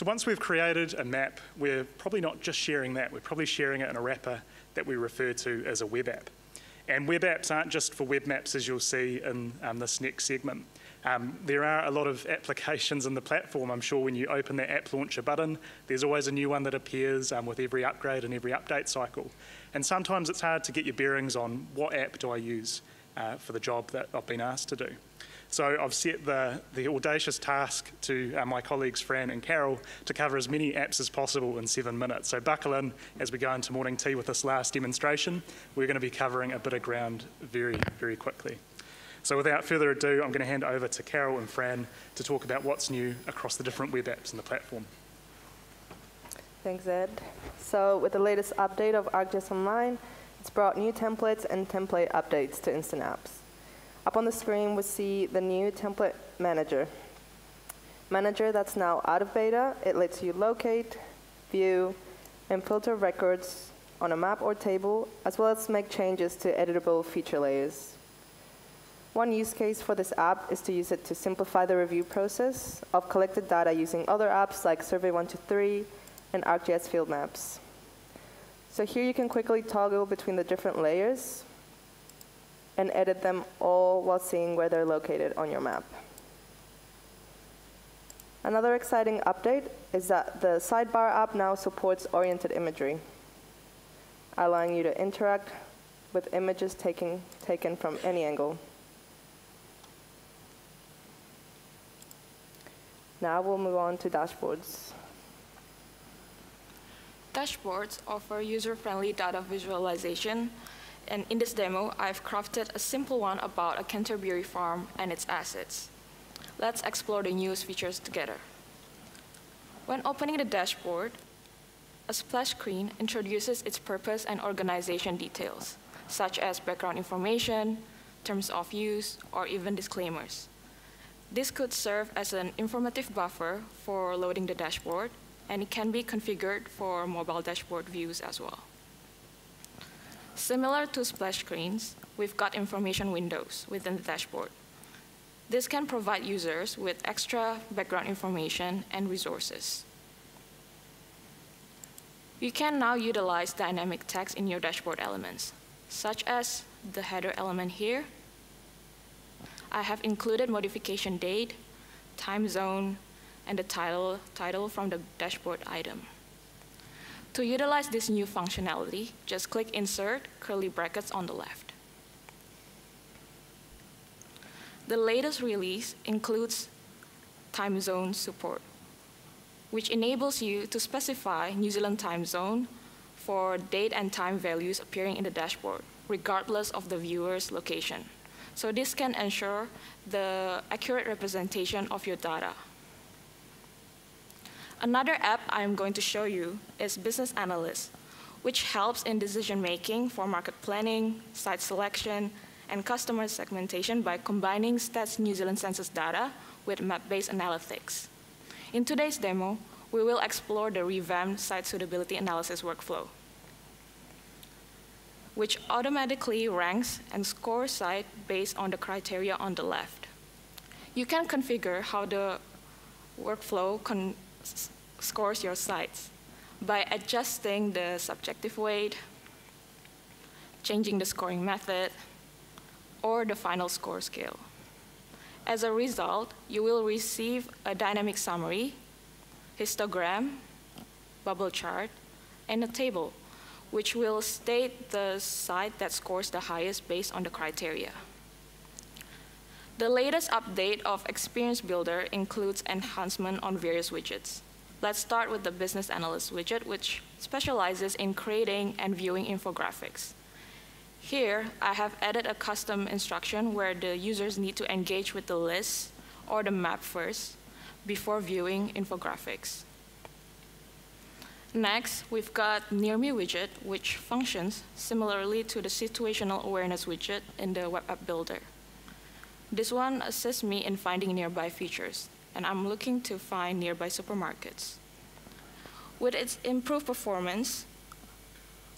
So once we've created a map, we're probably not just sharing that, we're probably sharing it in a wrapper that we refer to as a web app. And web apps aren't just for web maps, as you'll see in um, this next segment. Um, there are a lot of applications in the platform. I'm sure when you open that app launcher button, there's always a new one that appears um, with every upgrade and every update cycle. And sometimes it's hard to get your bearings on what app do I use uh, for the job that I've been asked to do. So I've set the, the audacious task to uh, my colleagues Fran and Carol to cover as many apps as possible in seven minutes. So buckle in as we go into morning tea with this last demonstration. We're going to be covering a bit of ground very, very quickly. So without further ado, I'm going to hand over to Carol and Fran to talk about what's new across the different web apps in the platform. Thanks, Ed. So with the latest update of ArcGIS Online, it's brought new templates and template updates to Instant Apps. Up on the screen, we see the new template manager. Manager that's now out of beta, it lets you locate, view, and filter records on a map or table, as well as make changes to editable feature layers. One use case for this app is to use it to simplify the review process of collected data using other apps like Survey123 and ArcGIS Field Maps. So here you can quickly toggle between the different layers and edit them all while seeing where they're located on your map. Another exciting update is that the sidebar app now supports oriented imagery, allowing you to interact with images taken, taken from any angle. Now we'll move on to dashboards. Dashboards offer user-friendly data visualization, and in this demo, I've crafted a simple one about a Canterbury farm and its assets. Let's explore the newest features together. When opening the dashboard, a splash screen introduces its purpose and organization details, such as background information, terms of use, or even disclaimers. This could serve as an informative buffer for loading the dashboard, and it can be configured for mobile dashboard views as well. Similar to splash screens, we've got information windows within the dashboard. This can provide users with extra background information and resources. You can now utilize dynamic text in your dashboard elements, such as the header element here I have included modification date, time zone, and the title, title from the dashboard item. To utilize this new functionality, just click Insert curly brackets on the left. The latest release includes time zone support, which enables you to specify New Zealand time zone for date and time values appearing in the dashboard, regardless of the viewer's location. So this can ensure the accurate representation of your data. Another app I'm going to show you is Business Analyst, which helps in decision making for market planning, site selection, and customer segmentation by combining Stats New Zealand census data with map-based analytics. In today's demo, we will explore the revamped site suitability analysis workflow which automatically ranks and scores site based on the criteria on the left. You can configure how the workflow scores your sites by adjusting the subjective weight, changing the scoring method, or the final score scale. As a result, you will receive a dynamic summary, histogram, bubble chart, and a table which will state the site that scores the highest based on the criteria. The latest update of Experience Builder includes enhancement on various widgets. Let's start with the Business Analyst widget, which specializes in creating and viewing infographics. Here, I have added a custom instruction where the users need to engage with the list or the map first before viewing infographics. Next, we've got Near Me widget, which functions similarly to the situational awareness widget in the web app builder. This one assists me in finding nearby features, and I'm looking to find nearby supermarkets. With its improved performance,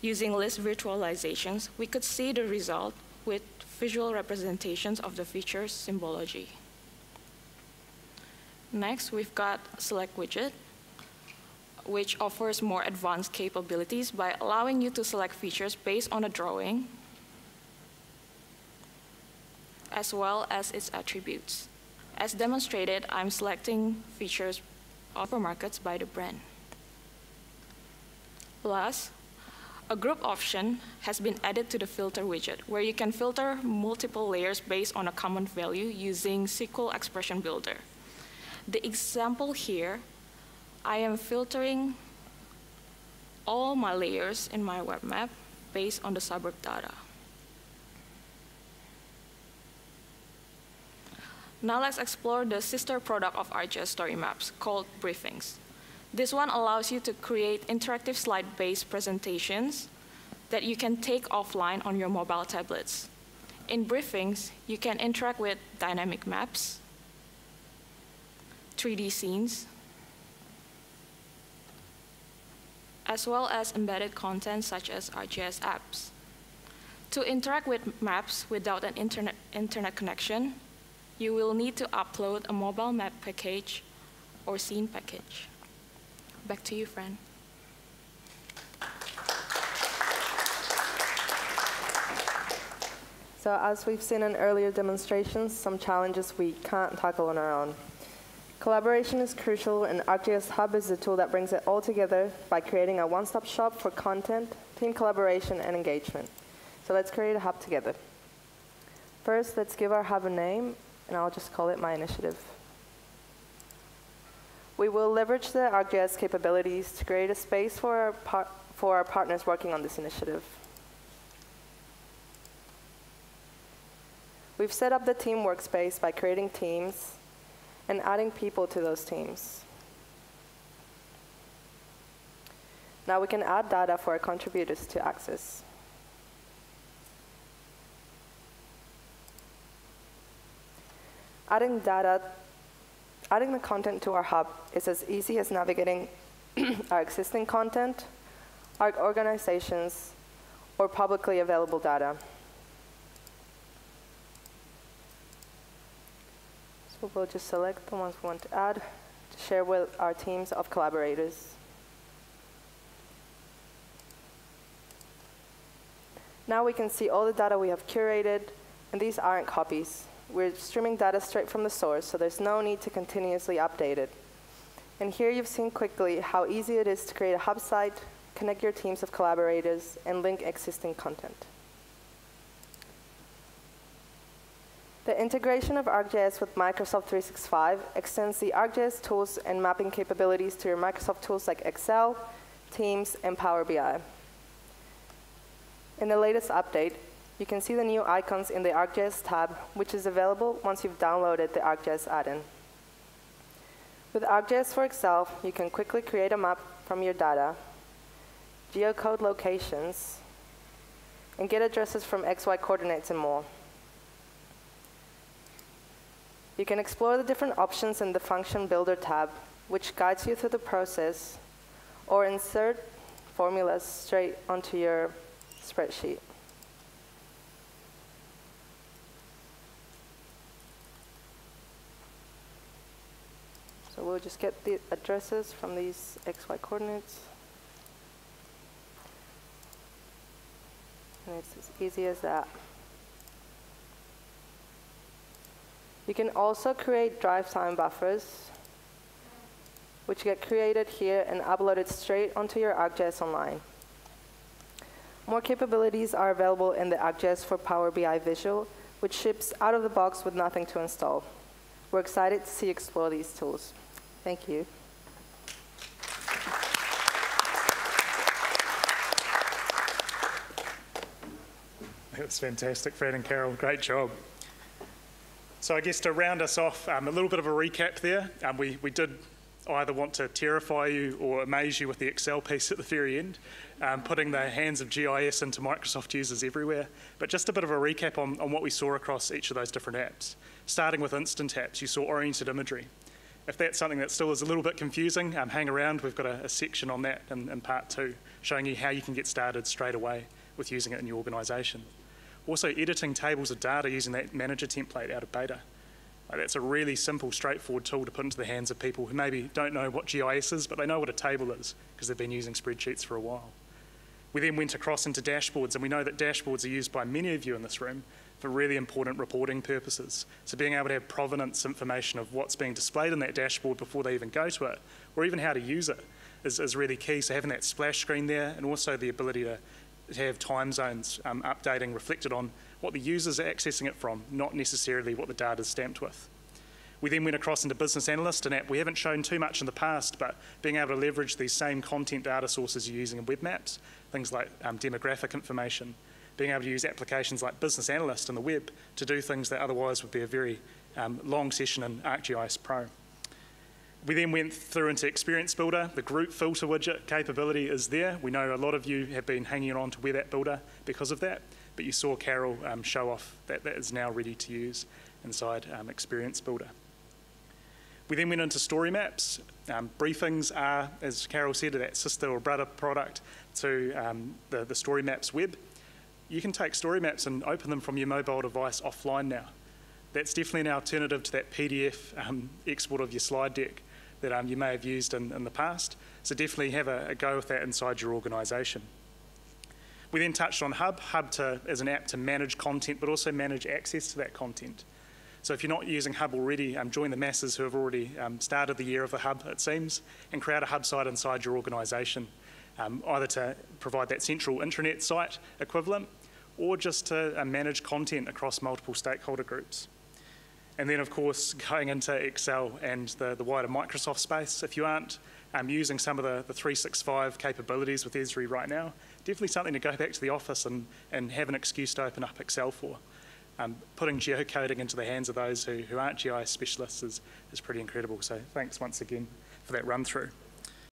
using list virtualizations, we could see the result with visual representations of the feature's symbology. Next, we've got Select widget, which offers more advanced capabilities by allowing you to select features based on a drawing, as well as its attributes. As demonstrated, I'm selecting features of supermarkets by the brand. Plus, a group option has been added to the filter widget, where you can filter multiple layers based on a common value using SQL Expression Builder. The example here, I am filtering all my layers in my web map based on the suburb data. Now let's explore the sister product of ArcGIS Story Maps called Briefings. This one allows you to create interactive slide-based presentations that you can take offline on your mobile tablets. In Briefings, you can interact with dynamic maps, 3D scenes, as well as embedded content such as ArcGIS apps. To interact with maps without an internet, internet connection, you will need to upload a mobile map package or scene package. Back to you, Fran. So as we've seen in earlier demonstrations, some challenges we can't tackle on our own. Collaboration is crucial, and ArcGIS Hub is the tool that brings it all together by creating a one-stop shop for content, team collaboration, and engagement. So let's create a hub together. First, let's give our hub a name, and I'll just call it My Initiative. We will leverage the ArcGIS capabilities to create a space for our, par for our partners working on this initiative. We've set up the team workspace by creating teams and adding people to those teams. Now we can add data for our contributors to access. Adding data, adding the content to our hub is as easy as navigating our existing content, our organizations, or publicly available data. So we'll just select the ones we want to add to share with our teams of collaborators. Now we can see all the data we have curated, and these aren't copies. We're streaming data straight from the source, so there's no need to continuously update it. And here you've seen quickly how easy it is to create a hub site, connect your teams of collaborators, and link existing content. The integration of ArcGIS with Microsoft 365 extends the ArcGIS tools and mapping capabilities to your Microsoft tools like Excel, Teams, and Power BI. In the latest update, you can see the new icons in the ArcGIS tab, which is available once you've downloaded the ArcGIS add-in. With ArcGIS for Excel, you can quickly create a map from your data, geocode locations, and get addresses from XY coordinates and more. You can explore the different options in the Function Builder tab, which guides you through the process, or insert formulas straight onto your spreadsheet. We'll just get the addresses from these XY coordinates. And it's as easy as that. You can also create drive time buffers, which get created here and uploaded straight onto your ArcGIS Online. More capabilities are available in the ArcGIS for Power BI Visual, which ships out of the box with nothing to install. We're excited to see you explore these tools. Thank you. That's fantastic, Fred and Carol. Great job. So I guess to round us off, um, a little bit of a recap there. Um, we, we did either want to terrify you or amaze you with the Excel piece at the very end, um, putting the hands of GIS into Microsoft users everywhere. But just a bit of a recap on, on what we saw across each of those different apps. Starting with Instant Apps, you saw oriented imagery. If that's something that still is a little bit confusing, um, hang around. We've got a, a section on that in, in part two, showing you how you can get started straight away with using it in your organisation. Also editing tables of data using that manager template out of beta. Like, that's a really simple, straightforward tool to put into the hands of people who maybe don't know what GIS is, but they know what a table is because they've been using spreadsheets for a while. We then went across into dashboards, and we know that dashboards are used by many of you in this room for really important reporting purposes. So being able to have provenance information of what's being displayed in that dashboard before they even go to it, or even how to use it, is, is really key. So having that splash screen there, and also the ability to, have time zones um, updating reflected on what the users are accessing it from, not necessarily what the data is stamped with. We then went across into Business Analyst, an app we haven't shown too much in the past, but being able to leverage these same content data sources you're using in web maps, things like um, demographic information, being able to use applications like Business Analyst in the web to do things that otherwise would be a very um, long session in ArcGIS Pro. We then went through into Experience Builder. The group filter widget capability is there. We know a lot of you have been hanging on to Web App Builder because of that, but you saw Carol um, show off that that is now ready to use inside um, Experience Builder. We then went into story maps. Um, briefings are, as Carol said, that sister or brother product to um, the, the story maps web. You can take story maps and open them from your mobile device offline now. That's definitely an alternative to that PDF um, export of your slide deck that um, you may have used in, in, the past. So definitely have a, a go with that inside your organisation. We then touched on Hub, Hub to, an app to manage content, but also manage access to that content. So if you're not using Hub already, um, join the masses who have already um, started the year of the Hub, it seems, and create a Hub site inside your organisation, um, either to provide that central intranet site equivalent or just to uh, manage content across multiple stakeholder groups. And then, of course, going into Excel and the, the wider Microsoft space, if you aren't um, using some of the, the 365 capabilities with Esri right now, definitely something to go back to the office and, and have an excuse to open up Excel for um, putting geocoding into the hands of those who, who aren't GIS specialists is, is pretty incredible. So thanks once again for that run through.